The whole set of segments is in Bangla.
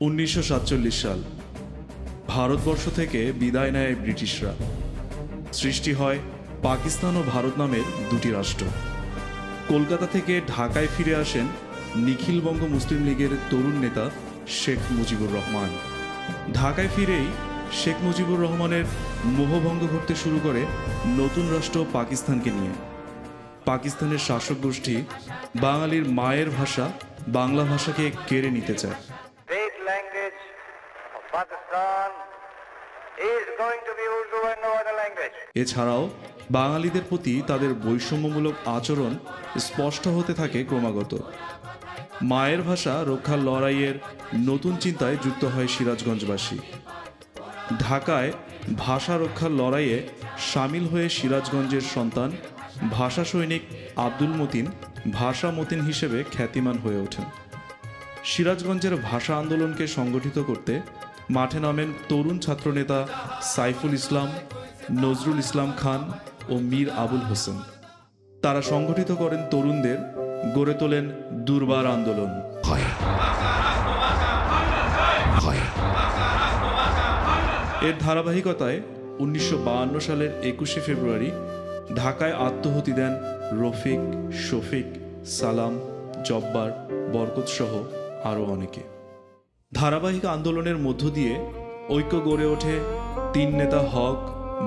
উনিশশো সাতচল্লিশ সাল। ভারতবর্ষ থেকে বিদায় নেয় ব্রিটিশরা। সৃষ্টি হয় পাকিস্তান ও ভারত নামের দুটি রাষ্ট্র। কলকাতা থেকে ঢাকায় ফিরে আসেন নিখিলবঙ্গ মুসলিম লীগের তরুণ নেতা শেখ মুজিবুর রহমান। ঢাকায় ফিরেই শেখ মুজিবুর রহমানের মোহভঙ্গ ঘটতে শুরু করে নতুন রাষ্ট্র পাকিস্তানকে নিয়ে। পাকিস্তানের শাসক গোষ্ঠী বাঙালির মায়ের ভাষা বাংলা ভাষাকে কেড়ে নিতে চায়। এছাড়াও, বাঙালিদের প্রতি তাদের বৈষম্যমূলক আচরণ স্পষ্ট হতে থাকে ক্রমাগত। মায়ের ভাষা রক্ষার লড়াইয়ের নতুন চিন্তায় যুক্ত হয় সিরাজগঞ্জবাসী। ঢাকায় ভাষা রক্ষার লড়াইয়ে সামিল হয়ে সিরাজগঞ্জের সন্তান, ভাষা সৈনিক আব্দুল মতিন ভাষা মতিন হিসেবে খ্যাতিমান হয়ে ওঠেন। সিরাজগঞ্জের ভাষা আন্দোলনকে সংগঠিত করতে মাঠে নামেন তরুণ ছাত্রনেতা সাইফুল ইসলাম, নজরুল ইসলাম খান ও মীর আবুল হোসেন। তারা সংগঠিত করেন তরুণদের, গড়ে তোলেন দুর্বার আন্দোলন। এর ধারাবাহিকতায় উনিশশো সালের একুশে ফেব্রুয়ারি ঢাকায় আত্মহতি দেন রফিক, শফিক, সালাম, জব্বার বরকত সহ আরও অনেকে। ধারাবাহিক আন্দোলনের মধ্য দিয়ে ঐক্য গড়ে ওঠে তিন নেতা হক,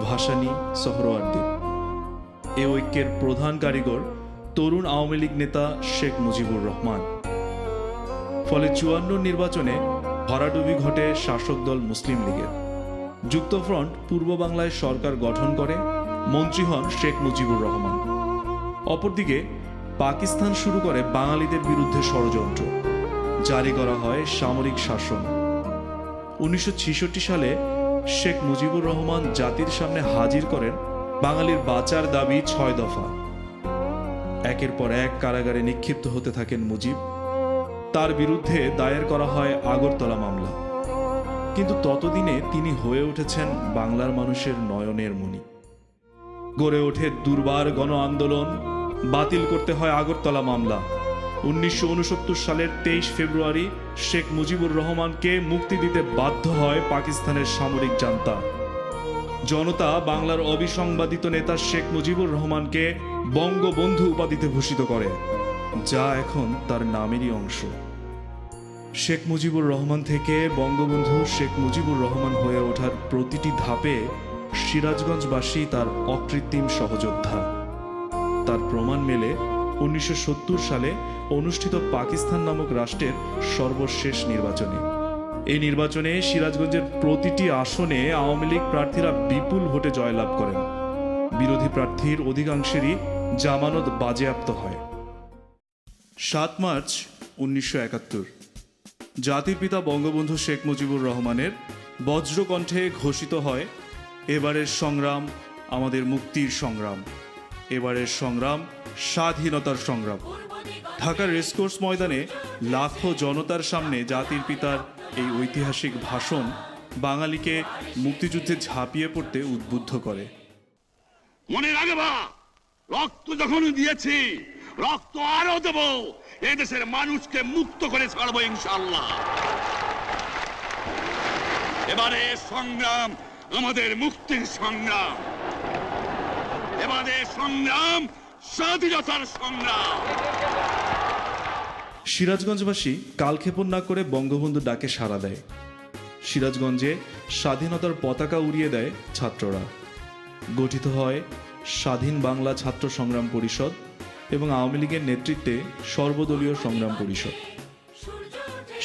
ভাসানী, সোহরওয়ার্দী। এ ঐক্যের প্রধান কারিগর তরুণ আওয়ামী লীগ নেতা শেখ মুজিবুর রহমান। ফলে চুয়ান্ন নির্বাচনে ভরাডুবি ঘটে শাসক দল মুসলিম লীগের। যুক্তফ্রন্ট পূর্ব বাংলায় সরকার গঠন করে, মন্ত্রী হন শেখ মুজিবুর রহমান। অপরদিকে পাকিস্তান শুরু করে বাঙালিদের বিরুদ্ধে ষড়যন্ত্র। জারি করা হয় সামরিক শাসন। উনিশশো সালে শেখ মুজিবুর রহমান জাতির সামনে হাজির করেন বাঙালির বাঁচার দাবি ছয় দফা। একের পর এক কারাগারে নিক্ষিপ্ত হতে থাকেন মুজিব। তার বিরুদ্ধে দায়ের করা হয় আগরতলা মামলা। কিন্তু ততদিনে তিনি হয়ে উঠেছেন বাংলার মানুষের নয়নের মণি। গড়ে ওঠে দুর্বার গণ আন্দোলন, বাতিল করতে হয় আগরতলা মামলা। উনিশশো উনসত্তর সালের তেইশ ফেব্রুয়ারি শেখ মুজিবুর রহমানকে মুক্তি দিতে বাধ্য হয় পাকিস্তানের সামরিক জান্তা। জনতা বাংলার অবিসংবাদিত নেতা শেখ মুজিবুর রহমানকে বঙ্গবন্ধু উপাধিতে ভূষিত করে, যা এখন তার নামেরই অংশ। শেখ মুজিবুর রহমান থেকে বঙ্গবন্ধু শেখ মুজিবুর রহমান হয়ে ওঠার প্রতিটি ধাপে সিরাজগঞ্জবাসী তার অকৃত্রিম সহযোদ্ধা। তার প্রমাণ মেলে উনিশশো সত্তর সালে অনুষ্ঠিত পাকিস্তান নামক রাষ্ট্রের সর্বশেষ নির্বাচনে। এই নির্বাচনে সিরাজগঞ্জের প্রতিটি আসনে আওয়ামী লীগ প্রার্থীরা বিপুল ভোটে জয়লাভ করেন। বিরোধী প্রার্থীর অধিকাংশেরই জামানত বাজেয়াপ্ত হয়। সাত মার্চ উনিশশো একাত্তর। জাতির পিতা বঙ্গবন্ধু শেখ মুজিবুর রহমানের বজ্রকণ্ঠে ঘোষিত হয়, এবারের সংগ্রাম আমাদের মুক্তির সংগ্রাম। এবারের সংগ্রাম স্বাধীনতার সংগ্রাম। ঢাকার রেসকোর্স ময়দানে লাখো জনতার সামনে জাতির পিতার এই ঐতিহাসিক ভাষণ বাঙালিকে মুক্তিযুদ্ধে ঝাঁপিয়ে পড়তে উদ্বুদ্ধ করে। মনে রাখবা রক্ত যখন দিয়েছি, রক্ত আরও দেব এদেশের মানুষকে মুক্ত করে ছাড়বো ইনশাল্লাহ এবারে সংগ্রাম আমাদের মুক্তির সংগ্রাম। এবারে সংগ্রাম স্বাধীনতার সংগ্রাম। সিরাজগঞ্জবাসী কালক্ষেপণ না করে বঙ্গবন্ধু ডাকে সাড়া দেয়। সিরাজগঞ্জে স্বাধীনতার পতাকা উড়িয়ে দেয় ছাত্ররা। গঠিত হয় স্বাধীন বাংলা ছাত্র সংগ্রাম পরিষদ এবং আওয়ামী লীগের নেতৃত্বে সর্বদলীয় সংগ্রাম পরিষদ।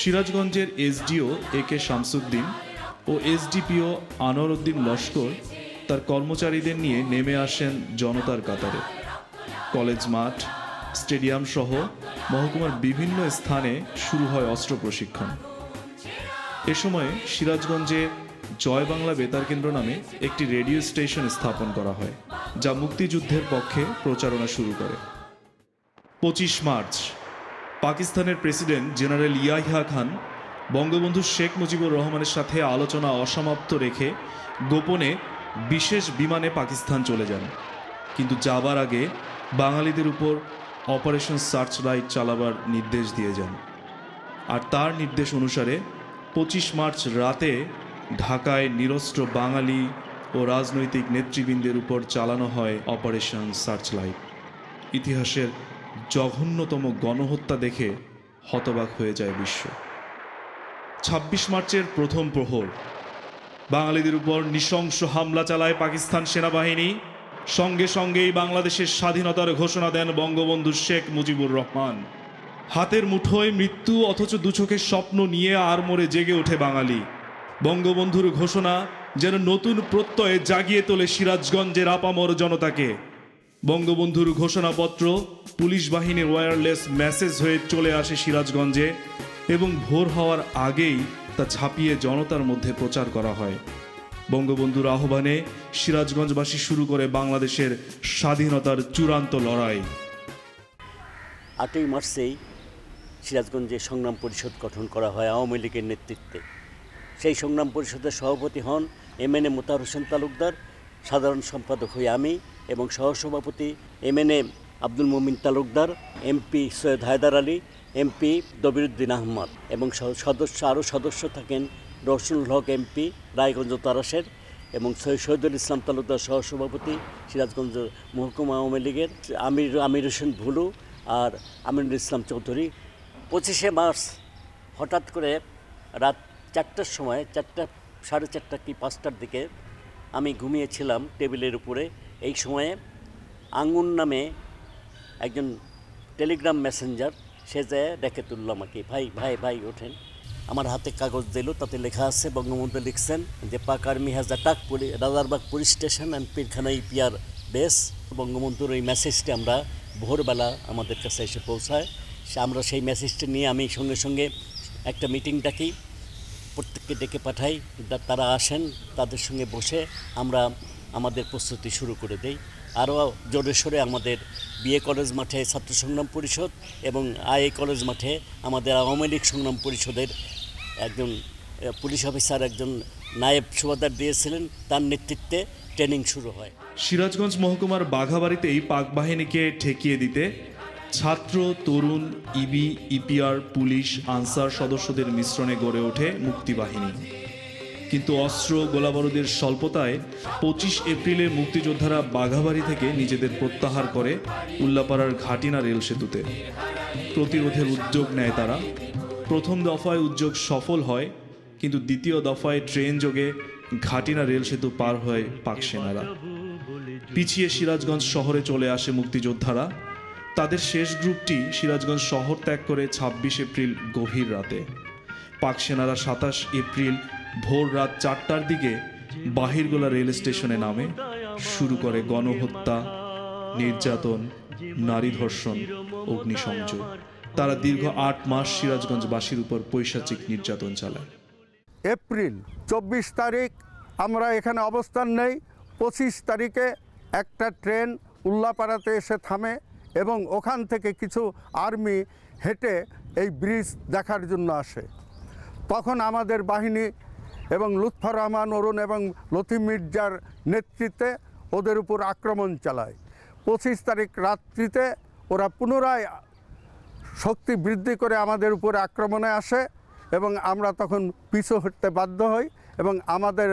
সিরাজগঞ্জের এসডিও এ কে শামসুদ্দিন ও এসডিপিও আনোয়ার উদ্দিন লস্কর তার কর্মচারীদের নিয়ে নেমে আসেন জনতার কাতারে। কলেজ মাঠ, স্টেডিয়াম সহ মহকুমার বিভিন্ন স্থানে শুরু হয় অস্ত্র প্রশিক্ষণ। এ সময় সিরাজগঞ্জে জয় বাংলা বেতার কেন্দ্র নামে একটি রেডিও স্টেশন স্থাপন করা হয়, যা মুক্তিযুদ্ধের পক্ষে প্রচারণা শুরু করে। পঁচিশ মার্চ, পাকিস্তানের প্রেসিডেন্ট জেনারেল ইয়াহিয়া খান, বঙ্গবন্ধু শেখ মুজিবুর রহমানের সাথে আলোচনা অসমাপ্ত রেখে গোপনে বিশেষ বিমানে পাকিস্তান চলে যান। কিন্তু যাবার আগে বাঙালিদের উপর অপারেশন সার্চ লাইট চালাবার নির্দেশ দিয়ে যান। আর তার নির্দেশ অনুসারে পঁচিশ মার্চ রাতে ঢাকায় নিরস্ত্র বাঙালি ও রাজনৈতিক নেতৃবৃন্দের উপর চালানো হয় অপারেশন সার্চলাইট ইতিহাসের জঘন্যতম গণহত্যা দেখে হতবাক হয়ে যায় বিশ্ব। ছাব্বিশ মার্চের প্রথম প্রহর। বাঙালিদের উপর নৃশংস হামলা চালায় পাকিস্তান সেনাবাহিনী। সঙ্গে সঙ্গেই বাংলাদেশের স্বাধীনতার ঘোষণা দেন বঙ্গবন্ধু শেখ মুজিবুর রহমান। হাতের মুঠোয় মৃত্যু অথচ দুচোখের স্বপ্ন নিয়ে আর মরে জেগে ওঠে বাঙালি। বঙ্গবন্ধুর ঘোষণা যেন নতুন প্রত্যয়ে জাগিয়ে তোলে সিরাজগঞ্জের আপামর জনতাকে। বঙ্গবন্ধুর ঘোষণাপত্র, পুলিশ বাহিনীর ওয়্যারলেস মেসেজ হয়ে চলে আসে সিরাজগঞ্জে এবং ভোর হওয়ার আগেই তা ছাপিয়ে জনতার মধ্যে প্রচার করা হয়। বঙ্গবন্ধুর আহ্বানে সিরাজগঞ্জবাসী শুরু করে বাংলাদেশের স্বাধীনতার চূড়ান্ত লড়াই। আটই মার্চেই সিরাজগঞ্জে সংগ্রাম পরিষদ গঠন করা হয় আওয়ামী লীগের নেতৃত্বে। সেই সংগ্রাম পরিষদের সভাপতি হন M N A Motahar Hossain Talukdar, সাধারণ সম্পাদক হই আমি এবং সহসভাপতি M N A Abdul Momin Talukdar MP Syed Haider Ali MP Dabiruddin Ahmed এবং সদস্য, আরও সদস্য থাকেন রসুল হক এমপি, রায়গঞ্জ তারাসের এবং শহীদুল ইসলাম তালুকদার সহসভাপতি সিরাজগঞ্জ মহকুমা আওয়ামী লীগের আমির আমির হোসেন ভুলু আর আমিনুল ইসলাম চৌধুরী। পঁচিশে মার্চ হঠাৎ করে রাত চারটার সময়, চারটা, সাড়ে চারটা কি পাঁচটার দিকে আমি ঘুমিয়েছিলাম টেবিলের উপরে। এই সময়ে আঙ্গুন নামে একজন টেলিগ্রাম মেসেঞ্জার, সে যায় ডেকে তুলল আমাকে, ভাই ভাই ভাই, ওঠেন। আমার হাতে কাগজ দিল, তাতে লেখা আছে, বঙ্গবন্ধু লিখছেন, যে Pak army has attack Rajarbagh police station and Pilkhana EPR base বঙ্গবন্ধুর ওই মেসেজটি আমরা ভোরবেলা আমাদের কাছে এসে পৌঁছায়। সে আমরা সেই মেসেজটি নিয়ে আমি সঙ্গে সঙ্গে একটা মিটিং ডাকি, প্রত্যেককে ডেকে পাঠাই তারা আসেন, তাদের সঙ্গে বসে আমরা আমাদের প্রস্তুতি শুরু করে দেই। আরও জোরে সোরে আমাদের বিএ কলেজ মাঠে ছাত্র সংগ্রাম পরিষদ এবং আইএ কলেজ মাঠে আমাদের আওয়ামী লীগ সংগ্রাম পরিষদের একজন পুলিশ অফিসার একজন নায়েব সুবাদার দিয়েছিলেন, তার নেতৃত্বে ট্রেনিং শুরু হয়। সিরাজগঞ্জ মহকুমার বাঘাবাড়িতেই পাক বাহিনীকে ঠেকিয়ে দিতে ছাত্র, তরুণ, ইবি, ইপিআর, পুলিশ, আনসার সদস্যদের মিশ্রণে গড়ে ওঠে মুক্তিবাহিনী। কিন্তু অস্ত্র, গোলাবারুদের স্বল্পতায় পঁচিশ এপ্রিলে মুক্তিযোদ্ধারা বাঘাবাড়ি থেকে নিজেদের প্রত্যাহার করে উল্লাপাড়ার ঘাটিনা রেল সেতুতে। প্রতিরোধের উদ্যোগ নেয় তারা। প্রথম দফায় উদ্যোগ সফল হয়, কিন্তু দ্বিতীয় দফায় ট্রেন যোগে ঘাটিনা রেল সেতু পার হয় পাক সেনারা। পিছিয়ে সিরাজগঞ্জ শহরে চলে আসে মুক্তিযোদ্ধারা। তাদের শেষ গ্রুপটি সিরাজগঞ্জ শহর ত্যাগ করে ছাব্বিশ এপ্রিল গভীর রাতে। পাক সেনারা সাতাশ এপ্রিল ভোর রাত চারটার দিকে বাহিরগোলা রেল স্টেশনে নামে। শুরু করে গণহত্যা, নির্যাতন, নারী ধর্ষণ, অগ্নিসংযোগ। তারা দীর্ঘ আট মাস সিরাজগঞ্জবাসীর উপর পৈশাচিক নির্যাতন চালায়। এপ্রিল চব্বিশ তারিখ, আমরা এখানে অবস্থান নেই। পঁচিশ তারিখে একটা ট্রেন উল্লাপাড়াতে এসে থামে এবং ওখান থেকে কিছু আর্মি হেঁটে এই ব্রিজ দেখার জন্য আসে। তখন আমাদের বাহিনী এবং লুৎফর রহমান, অরুণ এবং লতিফ মির্জার নেতৃত্বে ওদের উপর আক্রমণ চালায়। পঁচিশ তারিখ রাত্রিতে ওরা পুনরায় শক্তি বৃদ্ধি করে আমাদের উপরে আক্রমণে আসে এবং আমরা তখন পিছু হটতে বাধ্য হই এবং আমাদের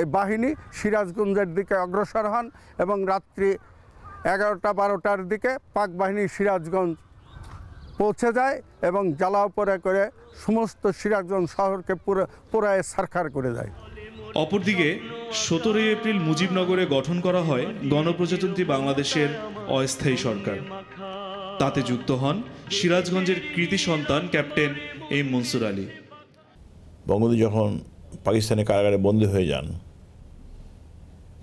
এই বাহিনী সিরাজগঞ্জের দিকে অগ্রসর হন এবং রাত্রি এগারোটা বারোটার দিকে পাক বাহিনী সিরাজগঞ্জ পৌঁছে যায় এবং জ্বালাও পোড়া করে সমস্ত সিরাজগঞ্জ শহরকে পুরো পুরায় সারখার করে দেয়। অপরদিকে সতেরোই এপ্রিল মুজিবনগরে গঠন করা হয় গণপ্রজাতন্ত্রী বাংলাদেশের অস্থায়ী সরকার। তাতে যুক্ত হন সিরাজগঞ্জের কৃতি সন্তান ক্যাপ্টেন এম মনসুর আলী। বঙ্গবন্ধু যখন পাকিস্তানি কারাগারে বন্দী হয়ে যান,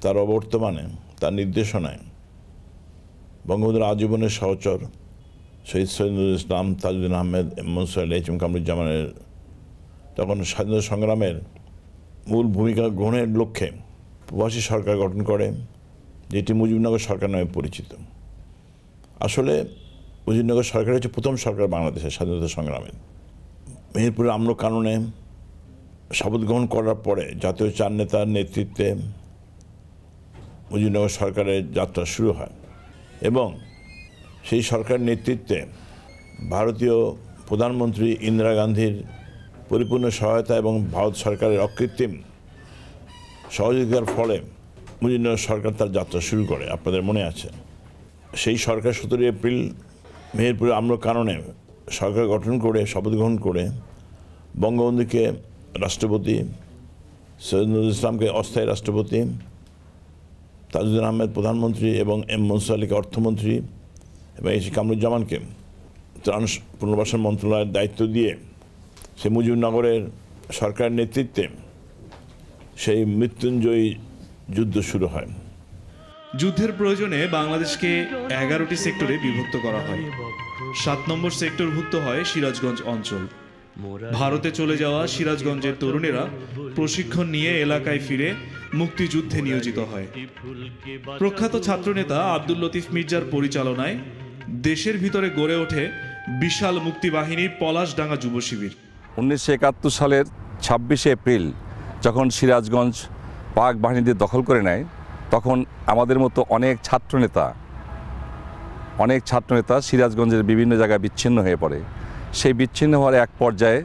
তার অবর্তমানে, তার নির্দেশনায় বঙ্গবন্ধুর আজীবনের সহচর শহীদ সৈয়দুল ইসলাম তাজুদ্দিন আহমেদ মনসুর আলী এইচ এম কামরুজ্জামানের তখন স্বাধীনতা সংগ্রামের মূল ভূমিকা গ্রহণের লক্ষ্যে প্রবাসী সরকার গঠন করে, যেটি মুজিবনগর সরকার নামে পরিচিত। আসলে মুজিবনগর সরকার হচ্ছে প্রথম সরকার বাংলাদেশের স্বাধীনতা সংগ্রামের মেহেরপুরের কাননে শপথ গ্রহণ করার পরে জাতীয় চার নেতার নেতৃত্বে মুজিবনগর সরকারের যাত্রা শুরু হয় এবং সেই সরকারের নেতৃত্বে ভারতীয় প্রধানমন্ত্রী ইন্দিরা গান্ধীর পরিপূর্ণ সহায়তা এবং ভারত সরকারের অকৃত্রিম সহযোগিতার ফলে মুজিবনগর সরকার তার যাত্রা শুরু করে, আপনাদের মনে আছে? সেই সরকার সতেরোই এপ্রিল মেহেরপুরে আম্র কারণে সরকার গঠন করে, শপথ গ্রহণ করে বঙ্গবন্ধুকে রাষ্ট্রপতি, সৈয়দ নজরুল ইসলামকে অস্থায়ী রাষ্ট্রপতি, তাজুদ্দিন আহমেদ প্রধানমন্ত্রী এবং এম মনসুর আলীকে অর্থমন্ত্রী এবং এসি কামরুজ্জামানকে ত্রাণ পুনর্বাসন মন্ত্রণালয়ের দায়িত্ব দিয়ে সে মুজিবনগরের সরকারের নেতৃত্বে সেই মৃত্যুঞ্জয়ী যুদ্ধ শুরু হয়। যুদ্ধের প্রয়োজনে বাংলাদেশকে এগারোটি সেক্টরে বিভক্ত করা হয়। সাত নম্বর সেক্টরভুক্ত হয় সিরাজগঞ্জ অঞ্চল। ভারতে চলে যাওয়া সিরাজগঞ্জের তরুণেরা প্রশিক্ষণ নিয়ে এলাকায় ফিরে মুক্তিযুদ্ধে নিয়োজিত হয়। প্রখ্যাত ছাত্রনেতা আব্দুল লতিফ মির্জার পরিচালনায় দেশের ভিতরে গড়ে ওঠে বিশাল মুক্তিবাহিনীর পলাশডাঙ্গা যুব শিবির। উনিশশো একাত্তর সালের ছাব্বিশে এপ্রিল, যখন সিরাজগঞ্জ পাক বাহিনীদের দখল করে নেয় তখন আমাদের মতো অনেক ছাত্রনেতা অনেক ছাত্রনেতা সিরাজগঞ্জের বিভিন্ন জায়গায় বিচ্ছিন্ন হয়ে পড়ে। সেই বিচ্ছিন্ন হওয়ার এক পর্যায়ে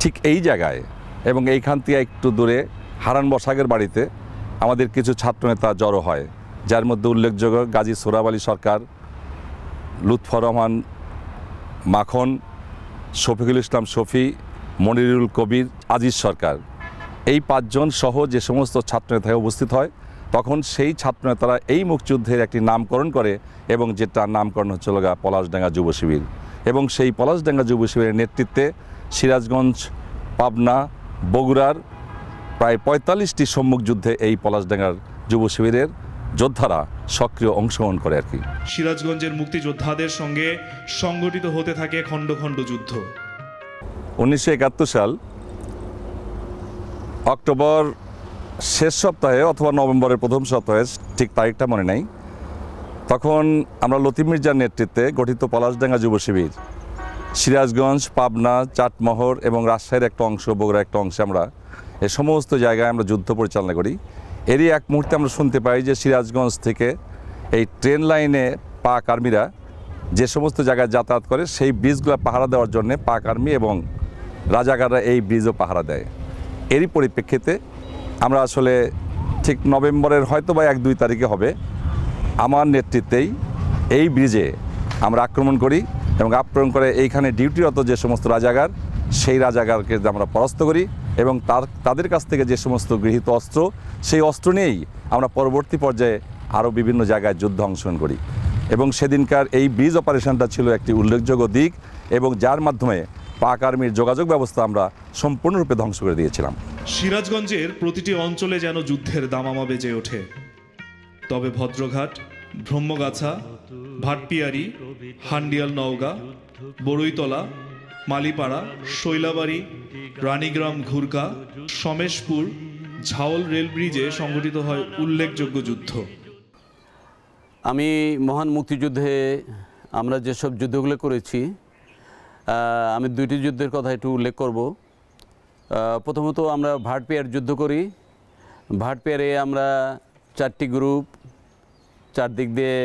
ঠিক এই জায়গায় এবং এইখান থেকে একটু দূরে হারান বসাগের বাড়িতে আমাদের কিছু ছাত্রনেতা জড়ো হয়, যার মধ্যে উল্লেখযোগ্য গাজী সোরাব আলী সরকার, লুৎফর রহমান মাখন, শফিকুল ইসলাম শফি, মনিরুল কবির, আজিজ সরকার। এই পাঁচজন সহ যে সমস্ত ছাত্রনেতায় উপস্থিত হয় তখন সেই ছাত্রনেতারা এই মুক্তিযুদ্ধের একটি নামকরণ করে এবং যেটা নামকরণ হচ্ছে গা পলাশডাঙ্গা যুব শিবির। এবং সেই পলাশডাঙ্গা যুব শিবিরের নেতৃত্বে সিরাজগঞ্জ পাবনা বগুড়ার প্রায় পঁয়তাল্লিশটি সম্মুখ যুদ্ধে এই পলাশডাঙ্গার যুব শিবিরের যোদ্ধারা সক্রিয় অংশগ্রহণ করে আর কি। সিরাজগঞ্জের মুক্তিযোদ্ধাদের সঙ্গে সংগঠিত হতে থাকে খণ্ড খণ্ড যুদ্ধ। উনিশশো একাত্তর সাল অক্টোবর শেষ সপ্তাহে অথবা নভেম্বরের প্রথম সপ্তাহে, ঠিক তারিখটা মনে নেই, তখন আমরা লতিফ মির্জার নেতৃত্বে গঠিত পলাশডাঙ্গা যুব শিবির, সিরাজগঞ্জ, পাবনা, চাটমোহর এবং রাজশাহীর একটা অংশ, বগুড়ার একটা অংশে আমরা এ সমস্ত জায়গায় আমরা যুদ্ধ পরিচালনা করি। এরই এক মুহূর্তে আমরা শুনতে পাই যে সিরাজগঞ্জ থেকে এই ট্রেন লাইনে পাক আর্মিরা যে সমস্ত জায়গায় যাতায়াত করে, সেই ব্রিজগুলো পাহারা দেওয়ার জন্য পাক আর্মি এবং রাজাকাররা এই ব্রিজও পাহারা দেয়। এরই পরিপ্রেক্ষিতে আমরা আসলে ঠিক নভেম্বরের হয়তো বা এক দুই তারিখে হবে আমার নেতৃত্বেই এই ব্রিজে আমরা আক্রমণ করি এবং আক্রমণ করে এইখানে ডিউটিরত যে সমস্ত রাজাগার, সেই রাজাগারকে আমরা পরাস্ত করি এবং তার, তাদের কাছ থেকে যে সমস্ত গৃহীত অস্ত্র, সেই অস্ত্র নিয়েই আমরা পরবর্তী পর্যায়ে আরও বিভিন্ন জায়গায় যুদ্ধ অংশগ্রহণ করি। এবং সেদিনকার এই ব্রিজ অপারেশনটা ছিল একটি উল্লেখযোগ্য দিক এবং যার মাধ্যমে পাক আর্মির যোগাযোগ ব্যবস্থা আমরা সম্পূর্ণরূপে ধ্বংস করে দিয়েছিলাম। সিরাজগঞ্জের প্রতিটি অঞ্চলে যেন যুদ্ধের দামামা বেজে ওঠে। তবে ভদ্রঘাট ব্রহ্মগাছা ভাটপিয়ারি হান্ডিয়াল নওগাঁ বড়ইতলা মালিপাড়া শৈলাবাড়ি রানীগ্রাম ঘুরকা সমেশপুর ঝাওল রেল ব্রিজে সংঘটিত হয় উল্লেখযোগ্য যুদ্ধ। আমি মহান মুক্তিযুদ্ধে আমরা যেসব যুদ্ধগুলো করেছি আমি দুইটি যুদ্ধের কথা একটু উল্লেখ করব। প্রথমত আমরা ভাটপেয়ার যুদ্ধ করি। ভাটপেয়ারে আমরা চারটি গ্রুপ চারদিক দিয়ে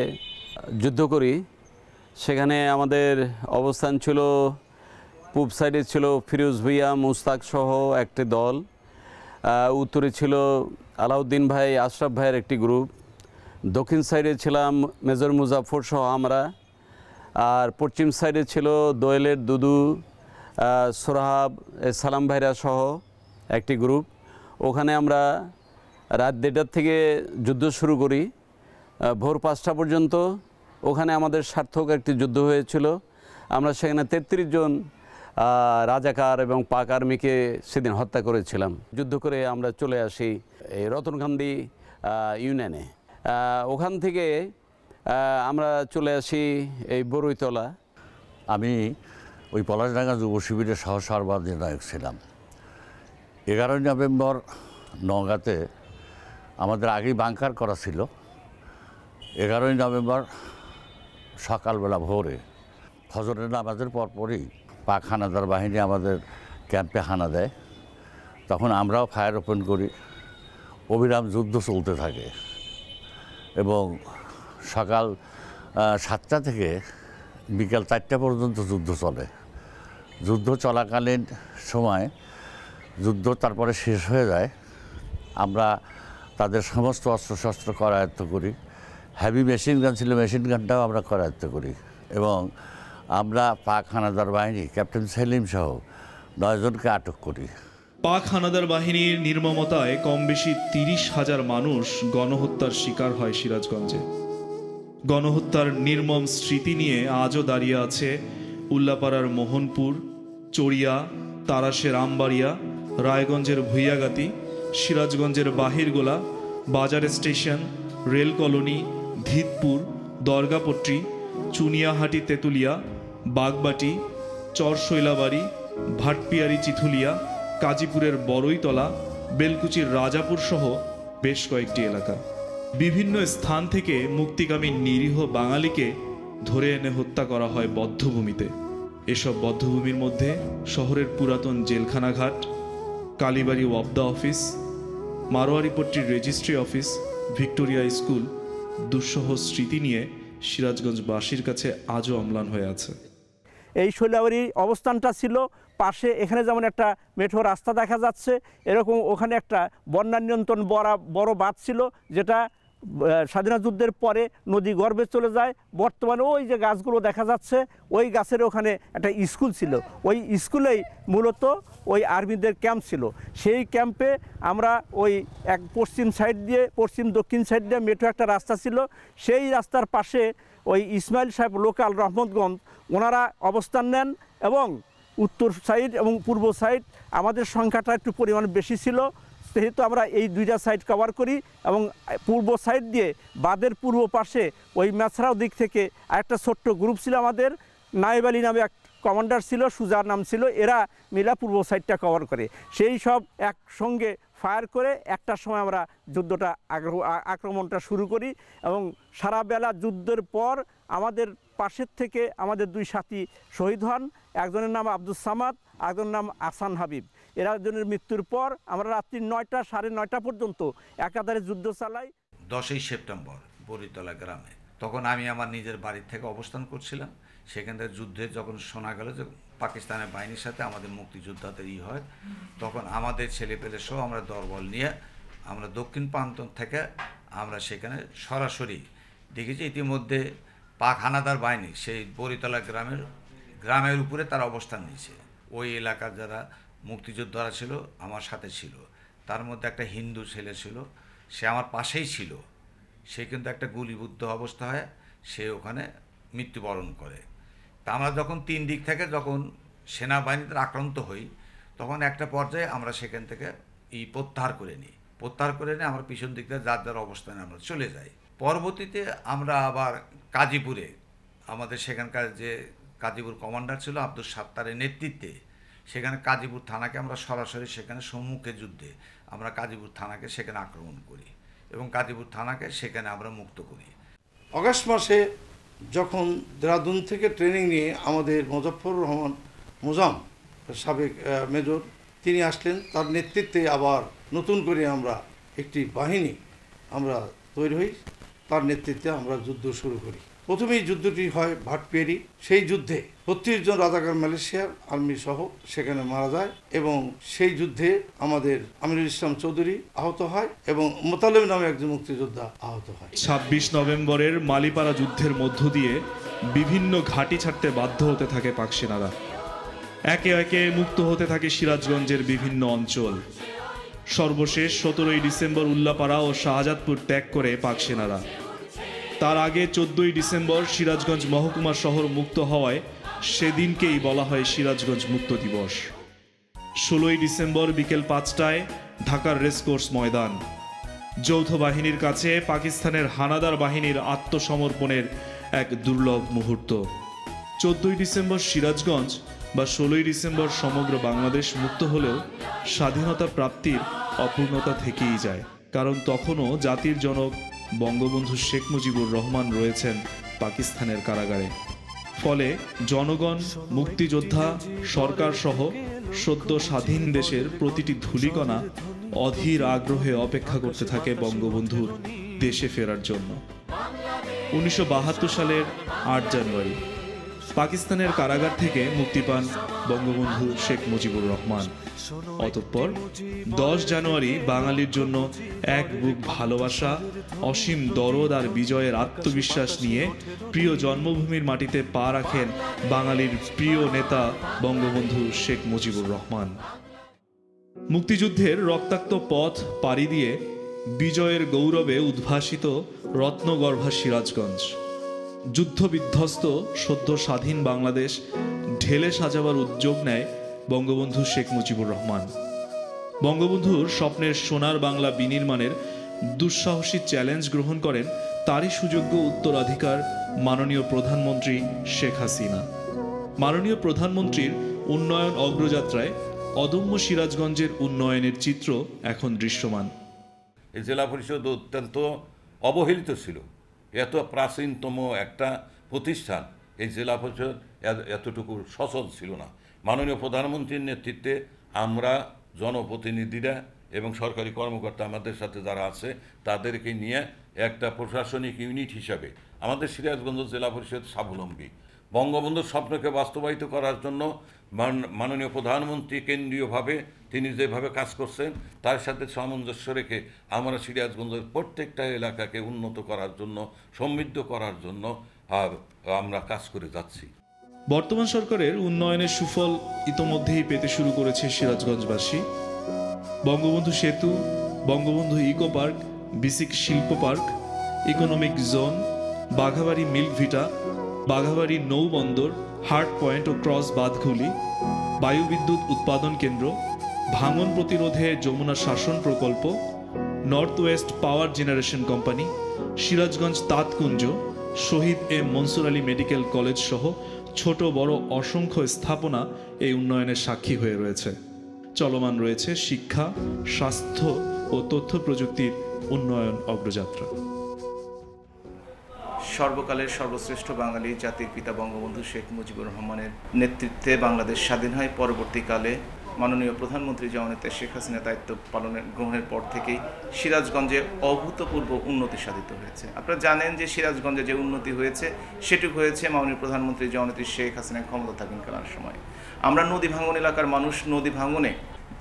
যুদ্ধ করি। সেখানে আমাদের অবস্থান ছিল, পূব সাইডে ছিল ফিরোজ ভুইয়া, মুস্তাক সহ একটি দল। উত্তরে ছিল আলাউদ্দিন ভাই, আশরাফ ভাইয়ের একটি গ্রুপ। দক্ষিণ সাইডে ছিলাম মেজর মুজাফর সহ আমরা। আর পশ্চিম সাইডে ছিল দোয়েলের দুদু সোরাহাব সালাম ভাইরা সহ একটি গ্রুপ। ওখানে আমরা রাত দেড়টার থেকে যুদ্ধ শুরু করি। ভোর পাঁচটা পর্যন্ত ওখানে আমাদের সার্থক একটি যুদ্ধ হয়েছিল। আমরা সেখানে তেত্রিশ জন রাজাকার এবং পাক আর্মিকে সেদিন হত্যা করেছিলাম। যুদ্ধ করে আমরা চলে আসি এই রতনকান্দি আহ, ইউনিয়নে। ওখান থেকে আমরা চলে আসি এই বরুইতলা। আমি ওই পলাশডাঙ্গা যুব শিবিরের সহ সর্বাধিনায়ক ছিলাম। এগারোই নভেম্বর নওগাঁতে আমাদের আগেই বাংকার করা ছিল। এগারোই নভেম্বর সকালবেলা ভোরে ফজরের নামাজের পরপরই পাক হানাদার বাহিনী আমাদের ক্যাম্পে হানা দেয়। তখন আমরাও ফায়ার ওপেন করি। অবিরাম যুদ্ধ চলতে থাকে এবং সকাল সাতটা থেকে বিকাল চারটা পর্যন্ত যুদ্ধ চলে। যুদ্ধ চলাকালীন সময়, যুদ্ধ তারপরে শেষ হয়ে যায়। আমরা তাদের সমস্ত অস্ত্রশস্ত্র করায়ত্ত করি। হ্যাভি মেশিন গান ছিল মেশিন গানটাও আমরা করায়ত্ত করি। এবং আমরা পাক হানাদার বাহিনী, ক্যাপ্টেন সেলিম সহ নয়জনকে আটক করি। পাক হানাদার বাহিনীর নির্মমতায় কম বেশি তিরিশ হাজার মানুষ গণহত্যার শিকার হয় সিরাজগঞ্জে। গণহত্যার নির্মম স্মৃতি নিয়ে আজও দাঁড়িয়ে আছে উল্লাপাড়ার মোহনপুর, চড়িয়া তারাশের আমবাড়িয়া, রায়গঞ্জের ভুইয়াগাতি, সিরাজগঞ্জের Bahirgola, Bazar station, rail colony, Dhitpur, Dargapatti, Chuniahati Tetulia, Bagbati, Charshailabari, Bhatpiari Chithulia, কাজীপুরের Boroitola, বেলকুচির রাজাপুর সহ বেশ কয়েকটি এলাকা। বিভিন্ন স্থান থেকে মুক্তিকামী নিরীহ বাঙালিকে ধরে এনে হত্যা করা হয় বদ্ধভূমিতে। এসব বদ্ধভূমির মধ্যে শহরের পুরাতন জেলখানাঘাট, কালীবাড়ি ওয়াবদা অফিস মারোয়ারিপট্টির রেজিস্ট্রি অফিস, ভিক্টোরিয়া স্কুল দুঃসহ স্মৃতি নিয়ে সিরাজগঞ্জবাসীর কাছে আজও অম্লান হয়ে আছে। এই শৈলাবাড়ির অবস্থানটা ছিল পাশে, এখানে যেমন একটা মেঠো রাস্তা দেখা যাচ্ছে, এরকম ওখানে একটা বন্যা নিয়ন্ত্রণ বড় বড় বাঁধ ছিল, যেটা স্বাধীনতা যুদ্ধের পরে নদী গর্ভে চলে যায়। বর্তমানে ওই যে গাছগুলো দেখা যাচ্ছে, ওই গাছের ওখানে একটা স্কুল ছিল। ওই স্কুলেই মূলত ওই আর্মিদের ক্যাম্প ছিল। সেই ক্যাম্পে আমরা ওই এক পশ্চিম সাইড দিয়ে, পশ্চিম দক্ষিণ সাইড দিয়ে মেঠো একটা রাস্তা ছিল। সেই রাস্তার পাশে ওই ইসমাইল সাহেব লোকাল রহমতগঞ্জ, ওনারা অবস্থান নেন এবং উত্তর সাইড এবং পূর্ব সাইড আমাদের সংখ্যাটা একটু পরিমাণ বেশি ছিল। সেহেতু আমরা এই দুইটা সাইড কভার করি এবং পূর্ব সাইড দিয়ে বাদের পূর্ব পাশে ওই ম্যাছরাও দিক থেকে আরেকটা ছোট্ট গ্রুপ ছিল আমাদের। নায়েব আলী নামে এক কমান্ডার ছিল, সুজার নাম ছিল। এরা মিলা পূর্ব সাইডটা কভার করে। সেই সব একসঙ্গে ফায়ার করে একটার সময় আমরা যুদ্ধটা আগ্রহ আক্রমণটা শুরু করি এবং সারা বেলা যুদ্ধের পর আমাদের পাশের থেকে আমাদের দুই সাথী শহীদ হন। একজনের নাম আব্দুল সামাদ একজনের নাম আসান হাবিব। এরা দুজনের মৃত্যুর পর আমরা রাত্রি নয়টা, সাড়ে নয়টা পর্যন্ত একাধারে যুদ্ধ চালাই। দশই সেপ্টেম্বর বরিতলা গ্রামে। তখন আমি আমার নিজের বাড়ি থেকে অবস্থান করছিলাম। সেখান থেকে যুদ্ধে যখন শোনা গেল যে পাকিস্তানের বাহিনীর সাথে আমাদের মুক্তিযোদ্ধাদের ই হয়, তখন আমাদের ছেলেপেলে সহ আমরা দরবল নিয়ে আমরা দক্ষিণ প্রান্ত থেকে আমরা সেখানে সরাসরি দেখেছি ইতিমধ্যে পাক হানাদার বাহিনী সেই বরিতলা গ্রামের গ্রামের উপরে তারা অবস্থান নিয়েছে। ওই এলাকার যারা মুক্তিযোদ্ধারা ছিল, আমার সাথে ছিল। তার মধ্যে একটা হিন্দু ছেলে ছিল, সে আমার পাশেই ছিল। সে কিন্তু একটা গুলিবুদ্ধ অবস্থা হয়, সে ওখানে মৃত্যুবরণ করে। তা আমরা যখন তিন দিক থেকে যখন সেনাবাহিনীতে আক্রান্ত হই, তখন একটা পর্যায়ে আমরা সেখান থেকে ই প্রত্যাহার করে নিই। প্রত্যাহার করে নিয়ে আমরা পিছন দিক থেকে যার যার অবস্থানে আমরা চলে যাই। পরবর্তীতে আমরা আবার কাজীপুরে, আমাদের সেখানকার যে কাজীপুর কমান্ডার ছিল আব্দুল সাত্তারের নেতৃত্বে সেখানে কাজীপুর থানাকে আমরা সরাসরি সেখানে সম্মুখে যুদ্ধে আমরা কাজীপুর থানাকে সেখানে আক্রমণ করি এবং কাজীপুর থানাকে সেখানে আমরা মুক্ত করি। অগাস্ট মাসে যখন দেরাদুন থেকে ট্রেনিং নিয়ে আমাদের মুজফর রহমান মুজাম সাবেক মেজর, তিনি আসলেন, তার নেতৃত্বে আবার নতুন করে আমরা একটি বাহিনী আমরা তৈরি হই, তার নেতৃত্বে আমরা যুদ্ধ শুরু করি। প্রথমেই যুদ্ধটি হয় ভাটপিয়ারি। সেই যুদ্ধে বত্রিশ জন রাজাকার মালয়েশিয়ার আর্মি সহ সেখানে মারা যায় এবং সেই যুদ্ধে আমাদের আমিরুল ইসলাম চৌধুরী আহত হয় এবং মোতালেব নামে একজন মুক্তিযোদ্ধা আহত হয়। ছাব্বিশ নভেম্বরের মালিপাড়া যুদ্ধের মধ্য দিয়ে বিভিন্ন ঘাঁটি ছাড়তে বাধ্য হতে থাকে পাক সেনারা। একে একে মুক্ত হতে থাকে সিরাজগঞ্জের বিভিন্ন অঞ্চল। সর্বশেষ সতেরোই ডিসেম্বর উল্লাপাড়া ও শাহজাদপুর ত্যাগ করে পাক সেনারা। তার আগে চোদ্দই ডিসেম্বর সিরাজগঞ্জ মহকুমা শহর মুক্ত হওয়ায় সেদিনকেই বলা হয় সিরাজগঞ্জ মুক্ত দিবস। ষোলোই ডিসেম্বর বিকেল পাঁচটায় ঢাকার রেসকোর্স ময়দান। যৌথ বাহিনীর কাছে পাকিস্তানের হানাদার বাহিনীর আত্মসমর্পণের এক দুর্লভ মুহূর্ত। চোদ্দই ডিসেম্বর সিরাজগঞ্জ বা ষোলোই ডিসেম্বর সমগ্র বাংলাদেশ মুক্ত হলেও স্বাধীনতা প্রাপ্তির অপূর্ণতা থেকেই যায়। কারণ তখনও জাতির জনক বঙ্গবন্ধু শেখ মুজিবুর রহমান রয়েছেন পাকিস্তানের কারাগারে। ফলে জনগণ, মুক্তিযোদ্ধা সরকার সহ সদ্য স্বাধীন দেশের প্রতিটি ধুলিকণা অধীর আগ্রহে অপেক্ষা করতে থাকে বঙ্গবন্ধুর দেশে ফেরার জন্য। উনিশশো বাহাত্তর সালের আট জানুয়ারি। পাকিস্তানের কারাগার থেকে মুক্তি পান বঙ্গবন্ধু শেখ মুজিবুর রহমান। অতঃপর দশ জানুয়ারি বাঙালির জন্য এক বুক ভালোবাসা, অসীম দরদ আর বিজয়ের আত্মবিশ্বাস নিয়ে প্রিয় জন্মভূমির মাটিতে পা রাখেন বাঙালির প্রিয় নেতা বঙ্গবন্ধু শেখ মুজিবুর রহমান। মুক্তিযুদ্ধের রক্তাক্ত পথ পাড়ি দিয়ে বিজয়ের গৌরবে উদ্ভাসিত রত্নগর্ভা সিরাজগঞ্জ। যুদ্ধ বিধ্বস্ত সদ্য স্বাধীন বাংলাদেশ ঢেলে সাজাবার উদ্যোগ নেয় বঙ্গবন্ধু শেখ মুজিবুর রহমান। বঙ্গবন্ধুর স্বপ্নের সোনার বাংলা বিনির্মাণের দুঃসাহসী চ্যালেঞ্জ গ্রহণ করেন তারই সুযোগ্য উত্তরাধিকার মাননীয় প্রধানমন্ত্রী শেখ হাসিনা। মাননীয় প্রধানমন্ত্রীর উন্নয়ন অগ্রযাত্রায় অদম্য সিরাজগঞ্জের উন্নয়নের চিত্র এখন দৃশ্যমান। জেলা পরিষদ অত্যন্ত অবহেলিত ছিল। এত প্রাচীনতম একটা প্রতিষ্ঠান এই জেলা পরিষদ এত- এতটুকু সচল ছিল না। মাননীয় প্রধানমন্ত্রীর নেতৃত্বে আমরা জনপ্রতিনিধিরা এবং সরকারি কর্মকর্তা আমাদের সাথে যারা আছে, তাদেরকে নিয়ে একটা প্রশাসনিক ইউনিট হিসাবে আমাদের সিরাজগঞ্জ জেলা পরিষদ স্বাবলম্বী। বঙ্গবন্ধুর স্বপ্নকে বাস্তবায়িত করার জন্য মাননীয় প্রধানমন্ত্রী কেন্দ্রীয়ভাবে তিনি যেভাবে কাজ করছেন, তার সাথে সামঞ্জস্য রেখে আমরা সিরাজগঞ্জের প্রত্যেকটা এলাকাকে উন্নত করার জন্য, সমৃদ্ধ করার জন্য আমরা কাজ করে যাচ্ছি। বর্তমান সরকারের উন্নয়নের সুফল ইতোমধ্যেই পেতে শুরু করেছে সিরাজগঞ্জবাসী। বঙ্গবন্ধু সেতু, বঙ্গবন্ধু ইকো পার্ক, বিসিক শিল্প পার্ক, ইকোনমিক জোন, বাঘাবাড়ি মিল্ক ভিটা বাঘাবাড়ি নৌবন্দর হার্ট পয়েন্ট ও ক্রস বাঁধগুলি, বায়ুবিদ্যুৎ উৎপাদন কেন্দ্র, ভাঙন প্রতিরোধে যমুনা শাসন প্রকল্প নর্থ ওয়েস্ট পাওয়ার জেনারেশন কোম্পানি, সিরাজগঞ্জ তাঁতকুঞ্জ, শহীদ M Mansur Ali medical college সহ ছোট বড় অসংখ্য স্থাপনা এই উন্নয়নের সাক্ষী হয়ে রয়েছে। চলমান রয়েছে শিক্ষা, স্বাস্থ্য ও তথ্য প্রযুক্তির উন্নয়ন অগ্রযাত্রা। সর্বকালের সর্বশ্রেষ্ঠ বাঙালি জাতির পিতা বঙ্গবন্ধু শেখ মুজিবুর রহমানের নেতৃত্বে বাংলাদেশ স্বাধীন হয়। পরবর্তীকালে মাননীয় প্রধানমন্ত্রী জননেতা শেখ হাসিনা দায়িত্ব পালনের গ্রহণের পর থেকেই সিরাজগঞ্জে অভূতপূর্ব উন্নতি সাধিত হয়েছে। আপনারা জানেন যে সিরাজগঞ্জে যে উন্নতি হয়েছে সেটুকু হয়েছে মাননীয় প্রধানমন্ত্রী জননেত্রী শেখ হাসিনা ক্ষমতা থাকেনকার সময়। আমরা নদী ভাঙন এলাকার মানুষ নদী ভাঙনে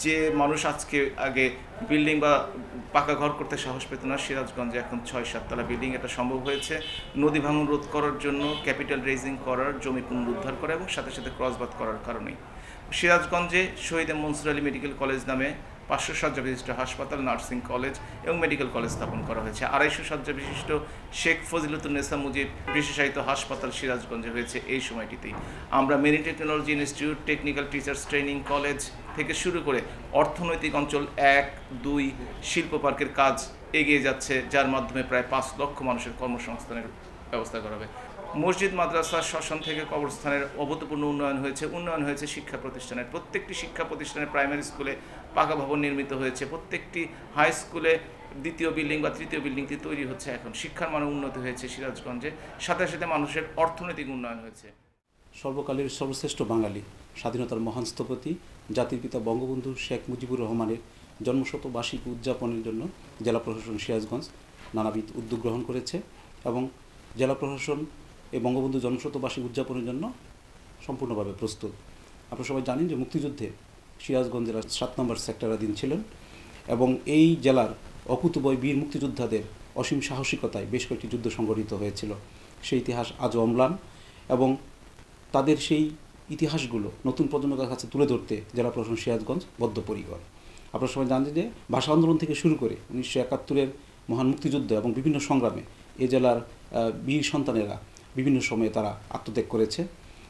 যে মানুষ আজকে আগে বিল্ডিং বা পাকা ঘর করতে সাহস পেত না, সিরাজগঞ্জে এখন ছয় সাততলা বিল্ডিং এটা সম্ভব হয়েছে। নদী ভাঙন রোধ করার জন্য, ক্যাপিটাল রেজিং করার, জমি পুনরুদ্ধার করা এবং সাথে সাথে ক্রসবাদ করার কারণেই। সিরাজগঞ্জে শহীদ মনসুর আলী মেডিকেল কলেজ নামে পাঁচশো শয্যা বিশিষ্ট হাসপাতাল, নার্সিং কলেজ এবং মেডিকেল কলেজ স্থাপন করা হয়েছে। আড়াইশো শয্যা বিশিষ্ট শেখ ফজিলুদ্দিনেসা মুজিব বিশেষায়িত হাসপাতাল সিরাজগঞ্জে হয়েছে এই সময়টিতেই। আমরা marine technology institute, technical teachers training college থেকে শুরু করে অর্থনৈতিক অঞ্চল এক, দুই শিল্প পার্কের কাজ এগিয়ে যাচ্ছে, যার মাধ্যমে প্রায় পাঁচ লক্ষ মানুষের কর্মসংস্থানের ব্যবস্থা করা হবে। মসজিদ, মাদ্রাসা, শ্মশান থেকে কবরস্থানের অভূতপূর্ণ উন্নয়ন হয়েছে। উন্নয়ন হয়েছে শিক্ষা প্রতিষ্ঠানের। প্রত্যেকটি শিক্ষা প্রতিষ্ঠানের প্রাইমারি স্কুলে পাকা ভবন নির্মিত হয়েছে। প্রত্যেকটি হাই স্কুলে দ্বিতীয় বিল্ডিং বা তৃতীয় বিল্ডিংটি তৈরি হচ্ছে এখন। শিক্ষার মান উন্নতি হয়েছে সিরাজগঞ্জে। সাথে সাথে মানুষের অর্থনৈতিক উন্নয়ন হয়েছে। সর্বকালের সর্বশ্রেষ্ঠ বাঙালি, স্বাধীনতার মহান স্থপতি, জাতির পিতা বঙ্গবন্ধু শেখ মুজিবুর রহমানের জন্মশতবার্ষিকী উদযাপনের জন্য জেলা প্রশাসন সিরাজগঞ্জ নানাবিধ উদ্যোগ গ্রহণ করেছে এবং জেলা প্রশাসন এই বঙ্গবন্ধু জন্মশতবার্ষিকী উদযাপনের জন্য সম্পূর্ণভাবে প্রস্তুত। আপনারা সবাই জানেন যে মুক্তিযুদ্ধে সিরাজগঞ্জ জেলার সাত নম্বর সেক্টরাধীন ছিলেন এবং এই জেলার অকুতবয় বীর মুক্তিযোদ্ধাদের অসীম সাহসিকতায় বেশ কয়েকটি যুদ্ধ সংগঠিত হয়েছিল। সেই ইতিহাস আজও অম্লান এবং তাদের সেই ইতিহাসগুলো নতুন প্রজন্মের কাছে তুলে ধরতে জেলা প্রশাসন সিরাজগঞ্জ বদ্ধপরিকর। আপনারা সবাই জানেন যে ভাষা আন্দোলন থেকে শুরু করে উনিশশো একাত্তরের মহান মুক্তিযুদ্ধ এবং বিভিন্ন সংগ্রামে এ জেলার বীর সন্তানেরা বিভিন্ন সময়ে তারা আত্মত্যাগ করেছে।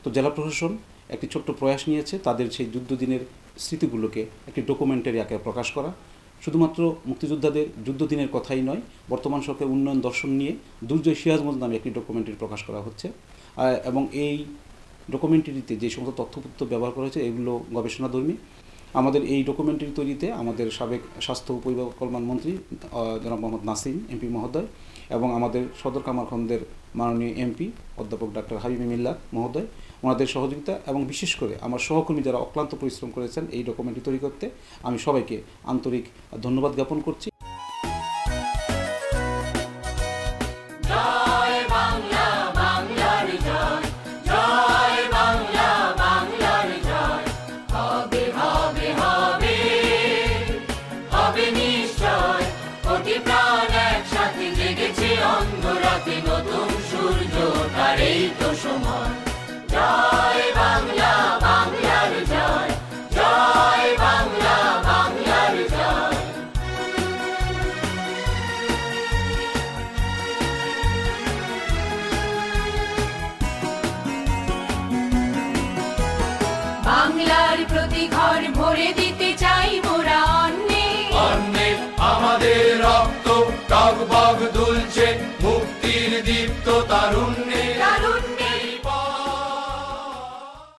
তো জেলা প্রশাসন একটি ছোট্ট প্রয়াস নিয়েছে তাদের সেই যুদ্ধদিনের স্মৃতিগুলোকে একটি ডকুমেন্টারি আকারে প্রকাশ করা। শুধুমাত্র মুক্তিযোদ্ধাদের যুদ্ধদিনের কথাই নয়, বর্তমান সরকারের উন্নয়ন দর্শন নিয়ে দুর্জয় সিরাজগঞ্জ নামে একটি ডকুমেন্টারি প্রকাশ করা হচ্ছে। এবং এই ডকুমেন্টারিতে যে সমস্ত তথ্যপত্র ব্যবহার করা হয়েছে, এগুলো গবেষণাধর্মী। আমাদের এই ডকুমেন্টারি তৈরিতে আমাদের সাবেক স্বাস্থ্য ও পরিবার কল্যাণ মন্ত্রী জনাব মোহাম্মদ নাসিম, এমপি মহোদয় এবং আমাদের সদর কামারখন্দের মাননীয় এমপি অধ্যাপক ডাক্তার হাবিবি মিল্লা মহোদয়, ওনাদের সহযোগিতা এবং বিশেষ করে আমার সহকর্মী যারা অক্লান্ত পরিশ্রম করেছেন এই ডকুমেন্টটি তৈরি করতে, আমি সবাইকে আন্তরিক ধন্যবাদ জ্ঞাপন করছি। বাংলার জয়। ভরে দিতে চাই মোরা অন্নে আমাদের রক্ত টকবগ দুলছে মুক্তির দীপ্ত তারুণ্যে।